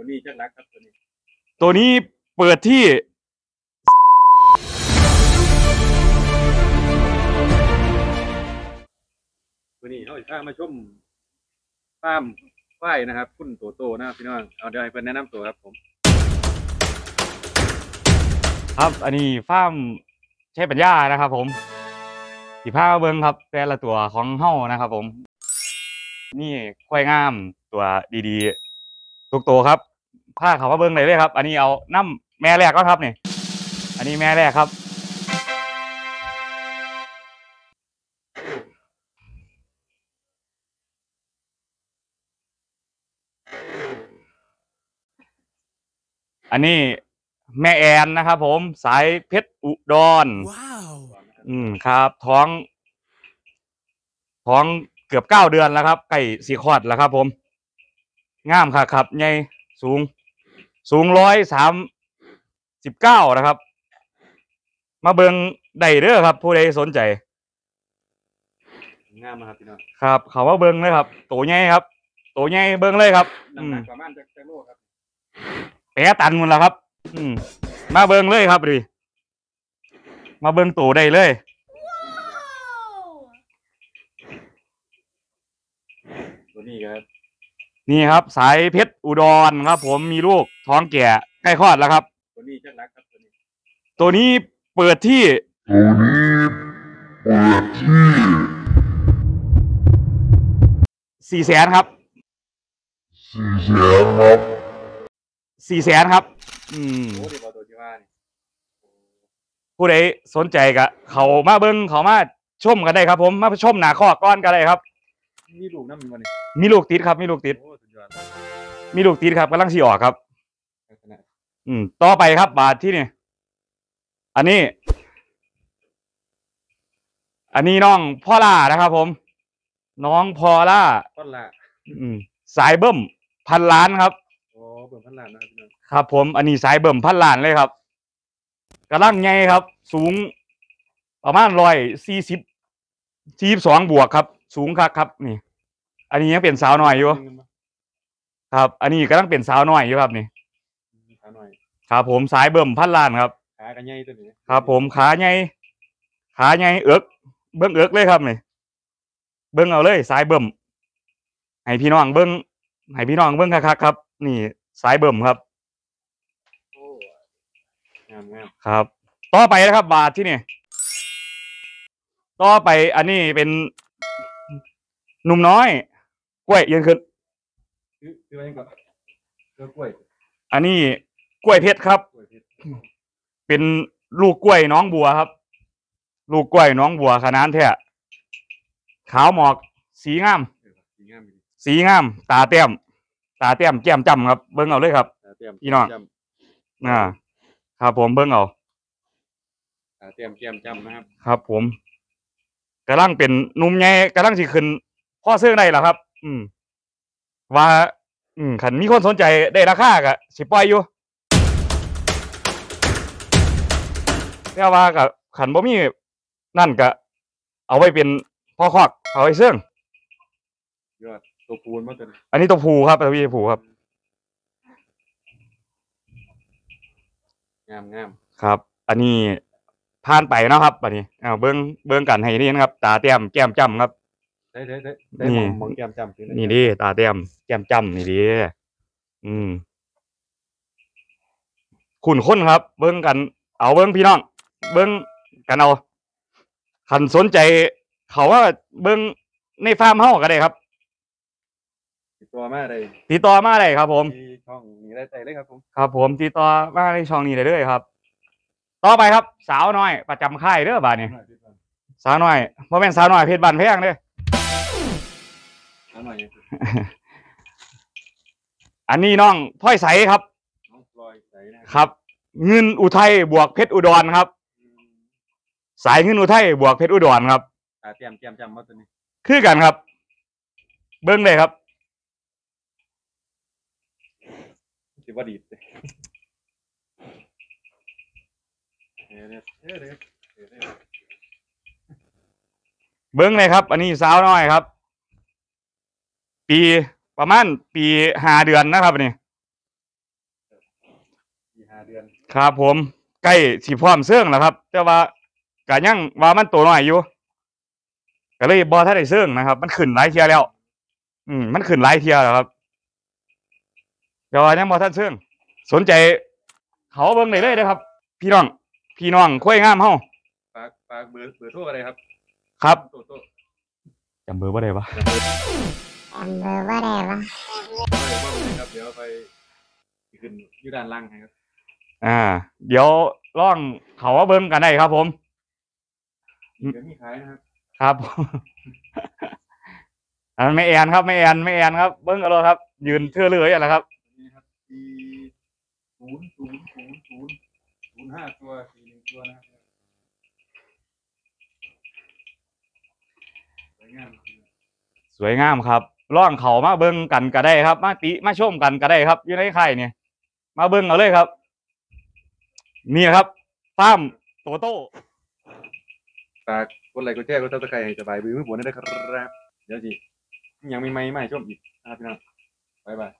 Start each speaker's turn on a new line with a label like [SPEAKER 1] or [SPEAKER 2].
[SPEAKER 1] ตัวนี้จักรักครับตัวนี้
[SPEAKER 2] ตัวนี้เปิดที่
[SPEAKER 1] ตัวนี้เขาอีกข้ามาชมฟาร์มฝ้ายนะครับ คุณโตโตนะครับพี่น้องเอาเดี๋ยวให้เพิ่นแนะนำตัวครับผม
[SPEAKER 2] ครับ อันนี้ฟาร์มใช้ปัญญานะครับ ผมสีผ้าเบิ้งครับ แต่ละตัวของเฮ้านะครับ ผม นี่ควายงามตัวดีๆ ทุกตัวครับ ผ้าเขามาเบิ้งเลยเลยครับ อันนี้เอาน้ำแม่แรกก็ครับนี่อันนี้แม่แรกครับ อันนี้แม่แอนนะครับผม สายเพชรอุดร
[SPEAKER 3] Wow.
[SPEAKER 2] อืมครับ ท้อง ท้องเกือบเก้าเดือนแล้วครับใกล้สีคลอดแล้วครับผม งามค่ะครับใหญ่สูง สูงร้อยสามสิบเก้านะครับ มาเบิงได้เด้อครับ ผู้ใดสนใจ
[SPEAKER 1] งามนะครับพี่น้อง
[SPEAKER 2] ครับ เขาว่าเบิงเลยครับโตใหญ่ครับโตใหญ่เบิงเลยครับอื
[SPEAKER 1] น้ำห
[SPEAKER 2] ม
[SPEAKER 1] นักประมาณจักจักโลครับ
[SPEAKER 2] แปะตันหมดแล้วครับ อืมมาเบิงเลยครับดิมาเบิงโตได้เลย
[SPEAKER 1] ตัวนี้ครับ
[SPEAKER 2] นี่ครับ สายเพชรอุดรครับ ผมมีลูกท้องแก่ใกล้คลอดแล้วครับ
[SPEAKER 1] ตัวนี้จักรักครับตัวนี้
[SPEAKER 2] ตัวนี้เปิดที่
[SPEAKER 4] ตัวนี้เปิดที่
[SPEAKER 2] สี่แสนครับ
[SPEAKER 4] สี่แสนครับ
[SPEAKER 2] สี่แสนครับ อืม
[SPEAKER 1] โอ้ดีกว่าตัวที่ว่านี่
[SPEAKER 2] ผู้ใดสนใจก็เขามาเบิ้งเขามาชมกันได้ครับ ผมมาชมหนาข้อก้อนกันเลยครับ
[SPEAKER 1] มีลูกน้ำมันบ่นี่
[SPEAKER 2] มีลูกติดครับ มีลูกติด
[SPEAKER 1] โอ้สุดยอด
[SPEAKER 2] มีลูกติดครับกำลังสีออกครับ
[SPEAKER 1] ลักษณะ
[SPEAKER 2] อืม ต่อไปครับ บาทที่นี่ อันนี้ อันนี้น้องพ่อล่านะครับผม น้องพอล่า
[SPEAKER 1] ต้นละ
[SPEAKER 2] อืม สายเบิ่มพันล้านครับ
[SPEAKER 1] โอ้เบิ่งพันล้านนะครับพี่น้อง
[SPEAKER 2] ครับ ผม อันนี้สายเบิ่มพันล้านเลยครับกำลังใหญ่ครับ สูง ประมาณร้อยสี่สิบสี่สองบวกครับ สูงครับครับ นี่ อันนี้ยังเป็นสาวหน่อยอยู่ ครับ อันนี้กำลังเป็นสาวหน่อยอยู่ครับนี่
[SPEAKER 1] ขาหน่อย
[SPEAKER 2] ครับผมสายเบิ่มพันล้านครับ
[SPEAKER 1] ขากันใหญ่ตัวนี้
[SPEAKER 2] ครับผมขาใหญ่ขาใหญ่เอิกเบิ้งเอิกเลยครับนี่เบิ้งเอาเลย สายเบิ่มให้พี่น้องเบิ้งให้พี่น้องเบิ้งคักๆครับ นี่สายเบิ่มครับ
[SPEAKER 1] โอ้งามงาม
[SPEAKER 2] ครับ ต่อไปนะครับ บาทที่นี่ต่อไปอันนี้เป็นหนุ่มน้อยกล้วยยืนขึ้น
[SPEAKER 1] คือคือว่ายังก็เกลือกล้วย
[SPEAKER 2] อันนี้กล้วยเพชรครับ
[SPEAKER 1] กล้วยเพชร
[SPEAKER 2] เป็นลูกกล้วยน้องบัวครับ ลูกกล้วยน้องบัวขนาดแท้ขาวหมอก สีงาม
[SPEAKER 1] เออสีงามดี
[SPEAKER 2] สีงาม ตาเต้ม ตาเต้มแก้มจำครับ เบิ้งเอาเลยครับ
[SPEAKER 1] ตาเตรียม
[SPEAKER 2] พี่น้อง
[SPEAKER 1] จ
[SPEAKER 2] อ่า ครับผมเบิ้งเอาำ
[SPEAKER 1] ตาเตรียมแก้มจำนะครับ
[SPEAKER 2] ครับผมกำลังเป็นหนุ่มใหญ่กำลังสิขึ้นพ่อเสื้อได้แล้วครับ อืม ว่า อืมขันมีคนสนใจได้ราคากะสิปล่อยอยู่แต่ว่ากับขันบ่มีนั่นกะเอาไว้เป็นพ่อคอกเอาไว้เสื่อง
[SPEAKER 1] ยอดตัวปูนมาตัวนี้
[SPEAKER 2] อันนี้ตัวผูครับตัวพี่ผูครับ
[SPEAKER 1] งามงาม
[SPEAKER 2] ครับ อันนี้ผ่านไปเนาะครับอันนี้เอาเบิ้งเบิ้งกันให้นี่นะครับ ตาเต้มแก้มจ้ำครับ
[SPEAKER 1] ได้ได้ได้ได้
[SPEAKER 2] นี่
[SPEAKER 1] มองมองแก้มจำคือ
[SPEAKER 2] นี่ดิตาเต้มแก้มจ้ำนี่ดิอืมขุนค้นครับ เบิ้งกัน เอาเบิ้งพี่น้อง เบิ้งกันเอาขันสนใจ เขาว่าเบิ้งในฟาร์มเฮาก็ได้ครับ
[SPEAKER 1] ติดตัวมาได้
[SPEAKER 2] ติดต่อมาได้ครับ ผม
[SPEAKER 1] ที่ช่องนี้ได้ใจเลยครับผม
[SPEAKER 2] ครับ ผมติดต่อมาในช่องนี้ได้เลยครับ ต่อไปครับ สาวน้อย ประจำค่ายเด้อบาดนี้สาวน้อยบ่แม่นสาวน้อยเพชรบ้านแพงเด้อ
[SPEAKER 1] เอา หน่อย
[SPEAKER 2] อันนี้น้องพ่อยใสครับ
[SPEAKER 1] น้องพลอยใส่นะครับ
[SPEAKER 2] เงินอุทัยบวกเพชรอุดรครับ
[SPEAKER 1] อืม
[SPEAKER 2] สายเงินอุทัยบวกเพชรอุดรครับ
[SPEAKER 1] ตาเตรียมแก้มจำมาตัวนี้
[SPEAKER 2] คือกันครับ เบิ้งเลยครับ
[SPEAKER 1] ถือว่าดีดเลยเดี๋ยวเดี๋ยวเดี๋ยวเดี๋ยวเดี๋ยวเดี๋ยว
[SPEAKER 2] เบิ้งเลยครับ อันนี้สาวน้อยครับ ปีประมาณปีห้าเดือนนะครับอันนี้ครับผมใกล้สิพร้อมเสื่องแล้วครับ แต่ว่าก็ยังว่ามันตัวน้อยอยู่ก็เลยบ่ทันได้เสื่องนะครับ มันขึ้นหลายเที่ยแล้ว อืมมันขึ้นหลายเที่ยแล้วครับแต่ว่ายังบ่ทันเสื่องสนใจ เขาเบิ่งได้เลยนะครับ พี่น้อง พี่น้องคุยงามเฮา
[SPEAKER 1] ฝากฝากเบอร์เบอร์โทรอะไรครับ
[SPEAKER 2] ครับ
[SPEAKER 1] โตโต้
[SPEAKER 2] จำเบอร์บ่ได้ปะ
[SPEAKER 3] อันเบอร์ว่าได้ปะ
[SPEAKER 1] ไม่ว่าเลยครับเดี๋ยวไปขึ้นอยู่ด้านล่างให้ครับ
[SPEAKER 2] อ่า เดี๋ยวลองเขาว่าเบิ่งกันได้ครับ ผม
[SPEAKER 1] เดี๋ยวมีขายนะครับ
[SPEAKER 2] ครับอันไม่แอนครับไม่แอนไม่แอนครับ เบิ้งกันเลยครับ ยืนเทื่อเรืออย่างไรครับ
[SPEAKER 1] นี่ครับสี่ศูนย์ศูนย์ศูนย์ศูนย์ศูนย์ห้าตัวสี่หนึ่งตัวนะครับสวยงามครับ
[SPEAKER 2] ร่องเขามาเบิ้งกันก็ได้ครับ มาติมาชมกันก็ได้ครับอยู่ในค่เนี่ยมาเบิ้งเอาเลยครับ นี่ครับฟาร์มโตโต้
[SPEAKER 1] ฝากกดไลค์กดแชร์กด subscribe ให้สบายบื๋อมือโปรด้วยนะครับ เดี๋ยวสิยังมีไม่ไม่ชมอีกนะครับพี่น้องบ๊ายบาย